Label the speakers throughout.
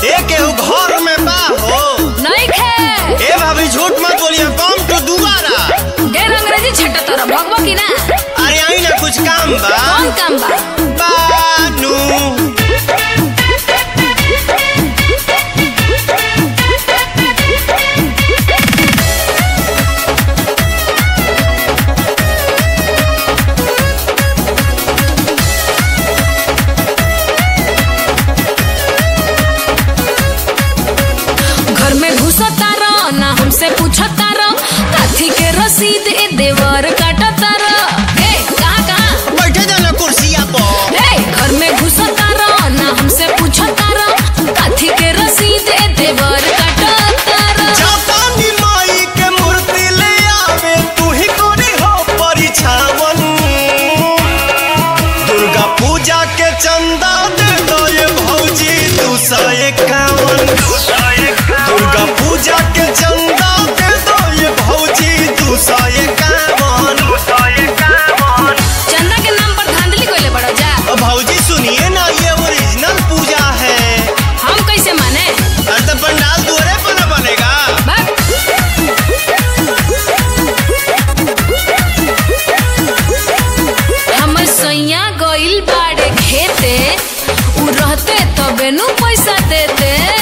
Speaker 1: ¿Eh? Es सतारा ना हमसे पूछता
Speaker 2: Avem un paisat
Speaker 1: de te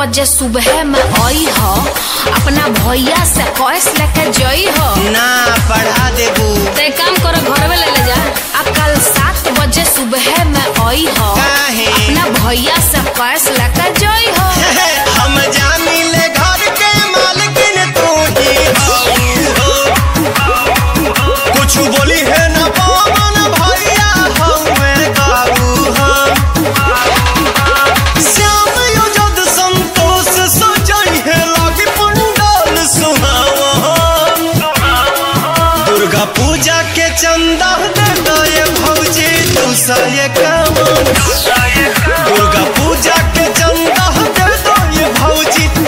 Speaker 1: बजे सुबह में आई हो अपना भैया से कॉइस लेके जई हो।
Speaker 2: ना पढ़ा देबू।
Speaker 1: तो ते काम करो घर में ले ले जा। अब कल सात बजे सुबह में आई हो अपना भैया से
Speaker 2: कॉइस पूजा के चंदा दे भौजी तू सा काम। दुर्गा पूजा के चंदा दे भौजी तू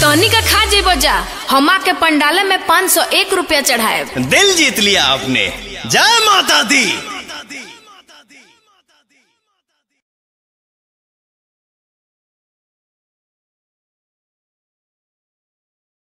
Speaker 1: तनी का खा जेबो जा हमा के पंडाले में पाँच सौ एक रुपया चढ़ाए
Speaker 2: दिल जीत लिया आपने। जय माता दी।